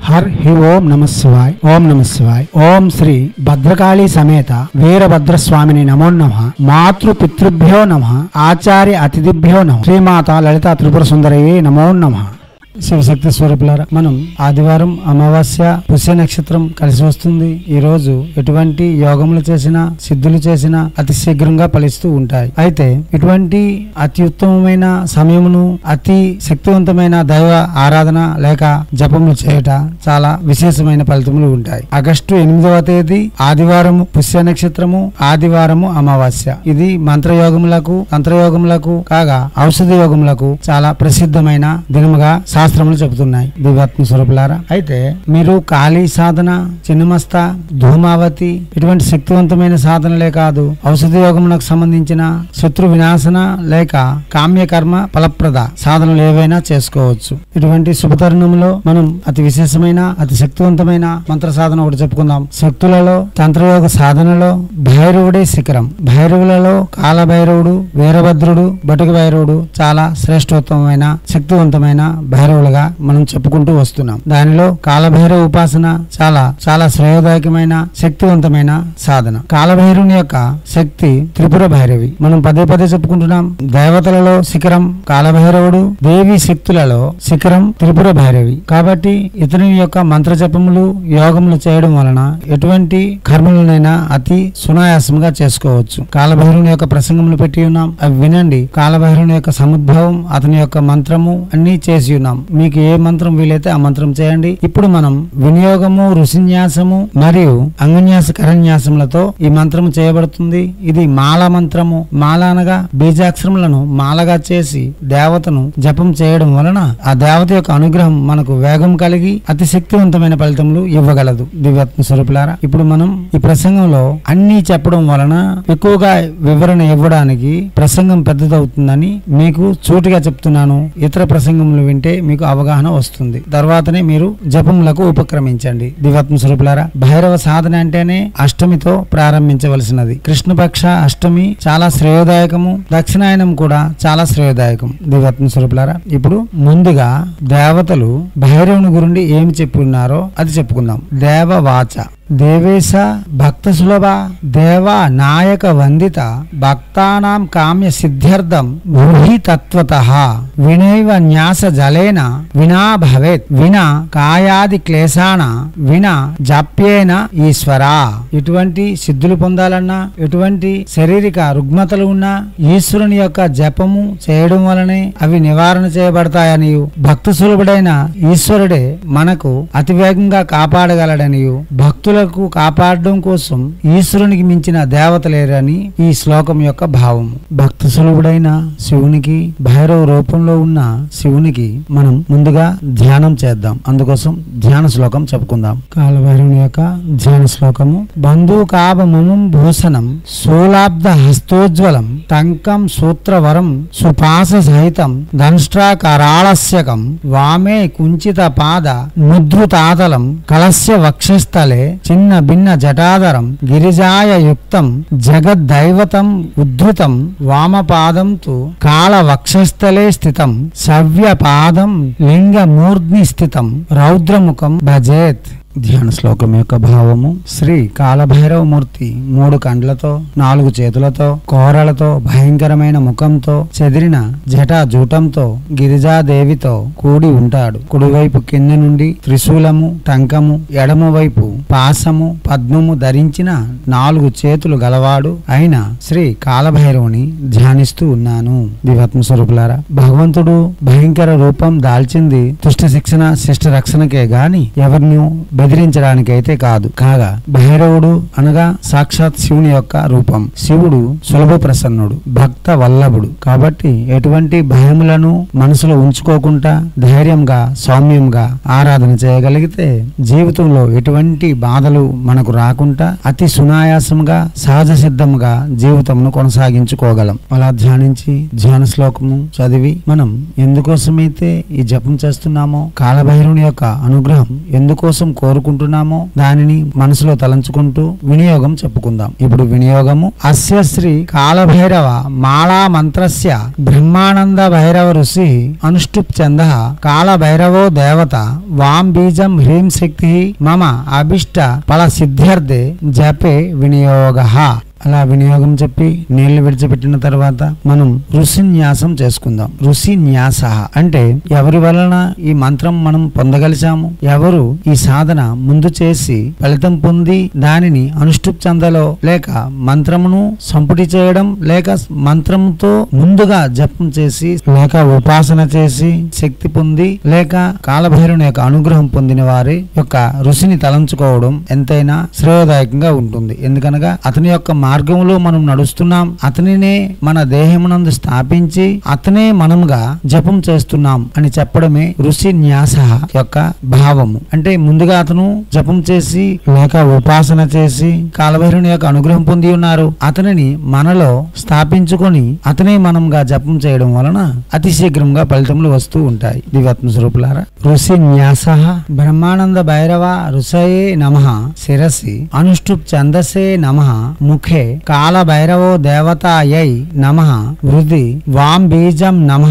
Her హి ఓం నమ శివాయ్. ఓం నమ శివాయ్. ఓం శ్రీ భద్రకాళి సమేత వీరభద్ర స్వామిని నమో నమ. మాతృ పితృభ్యో నమ. ఆచార్య అతిథిభ్యో నమ. శ్రీమాత లలిత త్రిపుర సుందరయ్యే నమో నమ. శివశక్తి స్వరూపులారా మనం ఆదివారం అమావాస్య పుష్య నక్షత్రం కలిసి వస్తుంది. ఈ రోజు ఎటువంటి యోగములు చేసినా సిద్ధులు చేసినా అతి శీఘ్రంగా ఫలిస్తూ ఉంటాయి. అయితే ఇటువంటి అతి ఉత్తమమైన సమయమును అతి శక్తివంతమైన దైవ ఆరాధన లేక జపములు చేయట చాలా విశేషమైన ఫలితములు ఉంటాయి. ఆగస్టు ఎనిమిదవ తేదీ ఆదివారము పుష్య నక్షత్రము ఆదివారము అమావాస్య. ఇది మంత్రయోగములకు తంత్రయోగములకు కాగా ఔషధ యోగములకు చాలా ప్రసిద్ధమైన దినముగా శాస్త్రములు చెబుతున్నాయి. దివ్యాత్మ స్వరూపులారా. అయితే మీరు కాళీ సాధన చిన్నమస్త ధూమావతి ఇటువంటి శక్తివంతమైన సాధనలే కాదు ఔషధ యోగమునకు సంబంధించిన శత్రు వినాశన లేక కామ్య కర్మ ఫలప్రద సాధనలు ఏవైనా చేసుకోవచ్చు. ఇటువంటి శుభతరుణంలో మనం అతి విశేషమైన అతి శక్తివంతమైన మంత్ర సాధన ఒకటి చెప్పుకుందాం. శక్తులలో తంత్రయోగ సాధనలో భైరవుడే శిఖరం. భైరవులలో కాలభైరవుడు వీరభద్రుడు బటుక భైరవుడు చాలా శ్రేష్టోత్తమైన శక్తివంతమైన భైరవులుగా మనం చెప్పుకుంటూ వస్తున్నాం. దానిలో కాలభైరవ ఉపాసన చాలా చాలా శ్రేయోదాయకమైన శక్తివంతమైన సాధన. కాలభైరవుని యొక్క శక్తి త్రిపుర భైరవి. మనం పదే పదే చెప్పుకుంటున్నాం. దేవతలలో శిఖరం కాలభైరవుడు దేవి శక్తులలో శిఖరం త్రిపుర భైరవి. కాబట్టి ఇతని యొక్క మంత్ర జపములు యోగములు చేయడం వలన ఎటువంటి కర్మలనైనా అతి సునాయాసంగా చేసుకోవచ్చు. కాలభైరవుని యొక్క ప్రసంగములు పెట్టి ఉన్నాం. అవి వినండి. కాలభైరవుని యొక్క సముద్భవం అతని యొక్క మంత్రము అన్ని చేసి ఉన్నాం. మీకు ఏ మంత్రం వీలైతే ఆ మంత్రం చేయండి. ఇప్పుడు మనం వినియోగము ఋషిన్యాసము మరియు అంగన్యాస కరన్యాసములతో ఈ మంత్రము చేయబడుతుంది. ఇది మాల మంత్రము. మాల అనగా బీజాక్షరములను మాలగా చేసి దేవతను జపం చేయడం వలన ఆ దేవత యొక్క అనుగ్రహం మనకు వేగం కలిగి అతి శక్తివంతమైన ఫలితములు ఇవ్వగలదు. దివ్యాత్మ స్వరూపులారా ఇప్పుడు మనం ఈ ప్రసంగంలో అన్ని చెప్పడం వలన ఎక్కువగా వివరణ ఇవ్వడానికి ప్రసంగం పెద్దదవుతుందని మీకు చోటుగా చెప్తున్నాను. ఇతర ప్రసంగములు వింటే మీకు అవగాహన వస్తుంది. తర్వాతనే మీరు జపములకు ఉపక్రమించండి. దివత్మ స్వరూపులారా భైరవ సాధన అంటేనే అష్టమితో ప్రారంభించవలసినది. కృష్ణపక్ష అష్టమి చాలా శ్రేయోదాయకము దక్షిణాయనం కూడా చాలా శ్రేయోదాయకం దివత్మ స్వరూపులారా ఇప్పుడు ముందుగా దేవతలు భైరవుని గురించి ఏమి చెప్పున్నారో అది చెప్పుకుందాం. దేవవాచ. దేవేశ భక్త సులభ దేవ నాయక వందిత భక్తానాం కామ్య సిద్ధ్యర్థం బ్రూహి తత్వత. వినైవ న్యాస జలేన వినా భవేత్ వినా కాయాది క్లేశాన వినా జాప్యేన ఈశ్వరా. ఎటువంటి సిద్ధులు పొందాలన్నా ఎటువంటి శారీరక రుగ్మతలు ఉన్నా ఈశ్వరుని యొక్క జపము చేయడం వలనే అవి నివారణ చేయబడతాయని భక్త సులభుడైన ఈశ్వరుడే మనకు అతివేగంగా కాపాడగలడనియు. భక్తులకు కాపాడడం కోసం ఈశ్వరునికి మించిన దేవత లేరని ఈ శ్లోకం యొక్క భావం. భక్త సులభుడైన శివునికి భైరవ రూపంలో ఉన్న శివునికి మనం ముందుగా ధ్యానం చేద్దాం. అందుకోసం ధ్యాన శ్లోకం చెప్పుకుందాం. కాలభైరవుని యొక్క ధ్యాన శ్లోకము బంధుకాభమం భూషణం శూలాబ్ద హస్తోజ్వలం టంకం సూత్రవరం సుపాస సహితం దంష్ట్రాకరాళస్యకం వామే కుంచిత పాద ముద్రుతాతలం కలస్య వక్షస్థలే చిన్న భిన్న జటాధరం గిరిజాయ యుక్తం జగద్దైవతం ఉద్ధృతం వామపాదం తు కాళ వక్షస్థలే స్థితం సవ్యపాదం లింగమూర్ధ్ని స్థితం రౌద్రముఖం భజేత్. ధ్యాన శ్లోకం యొక్క భావము. శ్రీ కాలభైరవ మూర్తి మూడు కండ్లతో నాలుగు చేతులతో కోరలతో భయంకరమైన ముఖంతో చెదిరిన జటా జూటంతో గిరిజాదేవితో కూడి ఉంటాడు. కుడివైపు కింద నుండి త్రిశూలము టంకము ఎడమవైపు పాసము పద్మము ధరించిన నాలుగు చేతులు గలవాడు అయిన శ్రీ కాలభైరవుని ధ్యానిస్తూ ఉన్నాను. దివాత్మ స్వరూపులారా భగవంతుడు భయంకర రూపం దాల్చింది దుష్ట శిక్షణ శిష్ట రక్షణకే గాని ఎవరిని బెదిరించడానికైతే కాదు. కాగా భైరవుడు అనగా సాక్షాత్ శివుని యొక్క రూపం. శివుడు సులభ ప్రసన్నుడు భక్త వల్లభుడు. కాబట్టి ఎటువంటి భయములను మనసులో ఉంచుకోకుండా ధైర్యంగా సౌమ్యంగా ఆరాధన చేయగలిగితే జీవితంలో ఎటువంటి బాధలు మనకు రాకుండా అతి సునాయాసంగా సహజ సిద్ధంగా జీవితంను కొనసాగించుకోగలం. అలా ధ్యానించి ధ్యాన శ్లోకము చదివి మనం ఎందుకోసమైతే ఈ జపం చేస్తున్నామో కాలభైరుని యొక్క అనుగ్రహం ఎందుకోసం కోరు కోరుకుంటున్నామో దానిని మనసులో తలంచుకుంటూ వినియోగం చెప్పుకుందాం. ఇప్పుడు వినియోగము. అస్య శ్రీ కాలభైరవ మాళా మంత్రస్య బ్రహ్మానంద భైరవ ఋషి అనుష్ఠుప్ చంద కాలభైరవో దేవత వాం బీజం హ్రీం శక్తి మమ అభిష్ట ఫల సిద్ధ్యర్థే జపే వినియోగ. అలా వినియోగం చెప్పి నీళ్ళు విడిచిపెట్టిన తర్వాత మనం ఋషి న్యాసం చేసుకుందాం. ఋషి న్యాస అంటే ఎవరి వలన ఈ మంత్రం మనం పొందగలిచాము ఎవరు ఈ సాధన ముందు చేసి ఫలితం పొంది దానిని అనుష్ఠుప్ చందలో లేక మంత్రమును సంపుటి చేయడం లేక మంత్రంతో ముందుగా జపం చేసి లేక ఉపాసన చేసి శక్తి పొంది లేక కాలభైరుని యొక్క అనుగ్రహం పొందిన వారి యొక్క ఋషిని తలంచుకోవడం ఎంతైనా శ్రేయోదాయకంగా ఉంటుంది. ఎందుకనగా అతని యొక్క మార్గంలో మనం నడుస్తున్నాం. అతనినే మన దేహమునందు స్థాపించి అతనే మనముగా జపం చేస్తున్నాం అని చెప్పడమే ఋషి న్యాస యొక్క భావము. అంటే ముందుగా అతను జపం చేసి లేక ఉపాసన చేసి కాలభైరుని యొక్క అనుగ్రహం పొంది ఉన్నారు. అతనిని మనలో స్థాపించుకొని అతనే మనంగా జపం చేయడం వలన అతి శీఘ్రంగా ఫలితములు వస్తూ ఉంటాయి. దివ్యాత్మ స్వరూపులారా ఋషి న్యాస బ్రహ్మానంద భైరవ ఋషయే నమ శిరసి అనుష్ఠుప్ ఛందసే నమ ముఖే కాల భైరవో దేవతాయై నమ వృద్ధి వాం బీజం నమ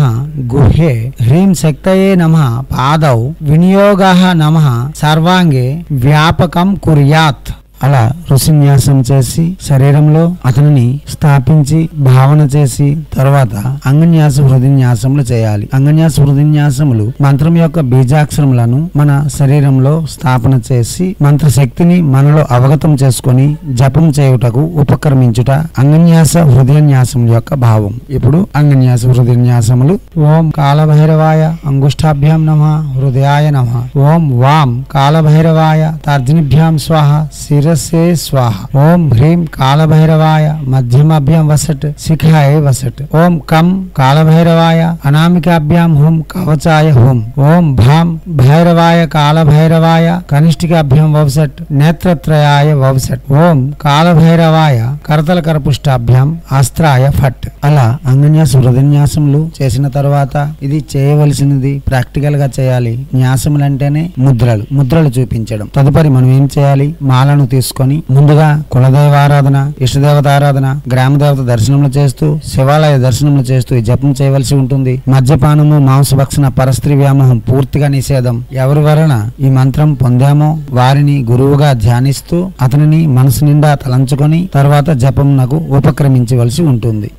గుహ్యే హ్రీం శక్తయే నమ పాదౌ వినియోగ నమ సర్వాంగే వ్యాపకం కుర్యాత్ అలా ఋషిన్యాసం చేసి శరీరంలో అతనిని స్థాపించి భావన చేసి తర్వాత అంగన్యాస హృదయన్యాసములు చేయాలి. అంగన్యాస హృదయన్యాసములు మంత్రం యొక్క బీజాక్షరములను మన శరీరంలో స్థాపన చేసి మంత్ర శక్తిని మనలో అవగతం చేసుకొని జపం చేయుటకు ఉపక్రమించుట అంగన్యాస హృదయన్యాసం యొక్క భావం. ఇప్పుడు అంగన్యాస హృదయన్యాసములు ఓం కాలభైరవాయ అంగుష్టాభ్యాం నమ హృదయాయ నమ. ఓం వాం కాలభైరవాయ తర్జనిభ్యాం స్వాహ శిర శిరసే స్వాహ. ఓం హ్రీం కాలభైరవాయ మధ్యమభ్యం వసట్ శిఖాయ వసట్ ఓం కం కాలభైరవాయ అనామికాభ్యాం హోం కవచాయ హోం. ఓం భాం భైరవాయ కాలభైరవాయ కనిష్ఠికాభ్యం వవసట్ నేత్రత్రయాయ వవసట్ ఓం కాలభైరవాయ కరతల కరపుష్టాభ్యాం అస్త్రాయ ఫట్. అలా అంగన్యాస హృదన్యాసములు చేసిన తర్వాత ఇది చేయవలసినది ప్రాక్టికల్గా చేయాలి. న్యాసములు అంటేనే ముద్రలు ముద్రలు చూపించడం. తదుపరి మనం ఏం చేయాలి? మాలను తీసుకొని ముందుగా కులదైవారాధన ఇష్టదేవత ఆరాధన గ్రామ దేవత దర్శనములు చేస్తూ శివాలయ దర్శనములు చేస్తూ జపం చేయవలసి ఉంటుంది. మద్యపానము మాంసభక్షణ పరస్త్రీ వ్యామోహం పూర్తిగా నిషేధం. ఎవరి వలన ఈ మంత్రం పొందామో వారిని గురువుగా ధ్యానిస్తూ అతనిని మనసు నిండా తలంచుకొని తర్వాత జపమునకు ఉపక్రమించవలసి ఉంటుంది.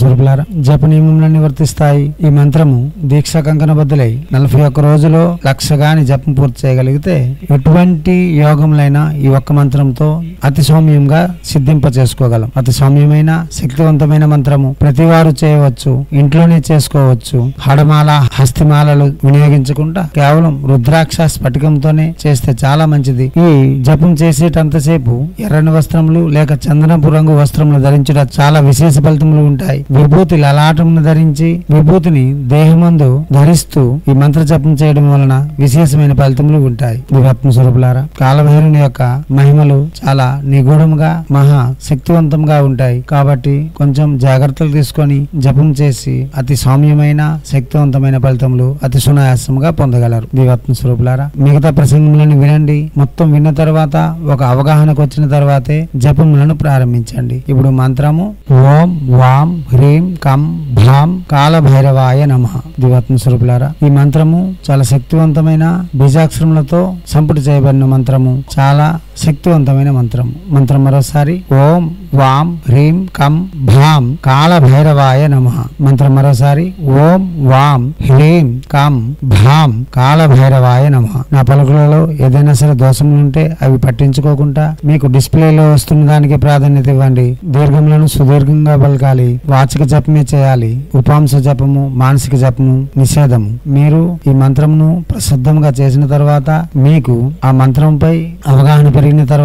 స్వరూపులారా జప నియమంలో వర్తిస్తాయి ఈ మంత్రము దీక్ష కంకణ బదులై నలభై ఒక్క రోజులో లక్షగాని జపం పూర్తి చేయగలిగితే ఎటువంటి యోగములైనా ఈ ఒక్క మంత్రం మంత్రంతో అతి సౌమ్యంగా సిద్ధింప చేసుకోగలం అతి సౌమ్యమైన శక్తివంతమైన మంత్రము ప్రతి వారు చేయవచ్చు ఇంట్లోనే చేసుకోవచ్చు. హడమాల హస్తిమాలలు వినియోగించకుండా కేవలం రుద్రాక్ష స్ఫటికంతోనే చేస్తే చాలా మంచిది. ఈ జపం చేసేటంతసేపు ఎర్రని వస్త్రములు లేక చందనపు రంగు వస్త్రములు ధరించుట చాలా విశేష ఫలితములు ఉంటాయి. విభూతి లలాటమును ధరించి విభూతిని దేహమందు ధరిస్తూ ఈ మంత్ర జపం చేయడం వలన విశేషమైన ఫలితములు ఉంటాయి. దివాత్మ స్వరూపులారా కాలభైరుని యొక్క మహిమ మహిమలు చాలా నిగూఢంగా మహా శక్తివంతంగా ఉంటాయి. కాబట్టి కొంచెం జాగ్రత్తలు తీసుకొని జపం చేసి అతి సౌమ్యమైన శక్తివంతమైన ఫలితములు అతి సునాయాసముగా పొందగలరు. దివాత్మ స్వరూపులారా మిగతా ప్రసంగములను వినండి. మొత్తం విన్న తర్వాత ఒక అవగాహనకు వచ్చిన తర్వాతే జపములను ప్రారంభించండి. ఇప్పుడు మంత్రము ఓం వాం హ్రీం కం భాం కాలభైరవాయ నమ. దివాత్మ స్వరూపులారా ఈ మంత్రము చాలా శక్తివంతమైన బీజాక్షరములతో సంపుటి చేయబడిన మంత్రము. చాలా శక్తి శక్తివంతమైన మంత్రం. మంత్రం మరోసారి ఓం వాం హ్రీం కం భాం కాళభైరవాయ నమ. మంత్రం మరోసారి ఓం వాం హ్రీం కం భాం కాళభైరవాయ నమ. నా పలుకులలో ఏదైనా సరే దోషములుంటే అవి పట్టించుకోకుండా మీకు డిస్ప్లేలో వస్తున్న దానికి ప్రాధాన్యత ఇవ్వండి. దీర్ఘములను సుదీర్ఘంగా పలకాలి. వాచిక జపమే చేయాలి. ఉపాంశ జపము మానసిక జపము నిషేధము. మీరు ఈ మంత్రమును ప్రసిద్ధంగా చేసిన తర్వాత మీకు ఆ మంత్రంపై అవగాహన పెరిగిన తర్వాత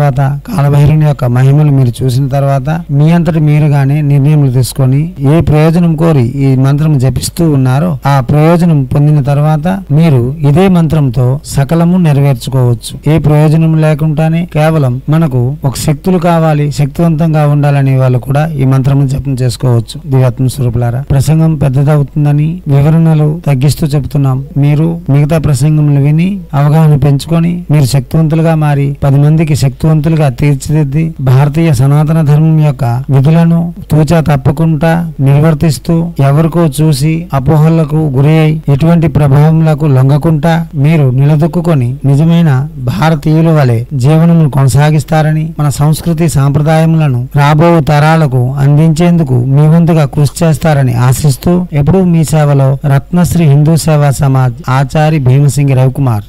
కాలభైరుని యొక్క మహిమలు మీరు చూసిన తర్వాత మీ అంతటి మీరుగానే నిర్ణయములు తీసుకొని ఏ ప్రయోజనం కోరి ఈ మంత్రం జపిస్తూ ఉన్నారో ఆ ప్రయోజనం పొందిన తర్వాత మీరు ఇదే మంత్రంతో సకలము నెరవేర్చుకోవచ్చు. ఏ ప్రయోజనం లేకుండానే కేవలం మనకు ఒక శక్తులు కావాలి శక్తివంతంగా ఉండాలనే వాళ్ళు కూడా ఈ మంత్రము జపం చేసుకోవచ్చు. దివ్యాత్మ స్వరూపులారా ప్రసంగం పెద్దదవుతుందని వివరణలు తగ్గిస్తూ చెబుతున్నాం. మీరు మిగతా ప్రసంగములు విని అవగాహన పెంచుకొని మీరు శక్తివంతులుగా మారి పది మందికి శక్తివంతులుగా తీర్చిదిద్ది భారతీయ సనాతన ధర్మం యొక్క విధులను తూచా తప్పకుండా నిర్వర్తిస్తూ ఎవరికో చూసి అపోహలకు గురి ఎటువంటి ప్రభావములకు లొంగకుండా మీరు నిలదొక్కుని నిజమైన భారతీయుల వలె జీవనమును కొనసాగిస్తారని మన సంస్కృతి సాంప్రదాయములను రాబో తరాలకు అందించేందుకు మీ వంతుగా కృషి చేస్తారని ఆశిస్తూ ఎప్పుడూ మీ సేవలో రత్నశ్రీ హిందూ సేవా సమాజ్ ఆచారి భీమసింగి రవికుమార్.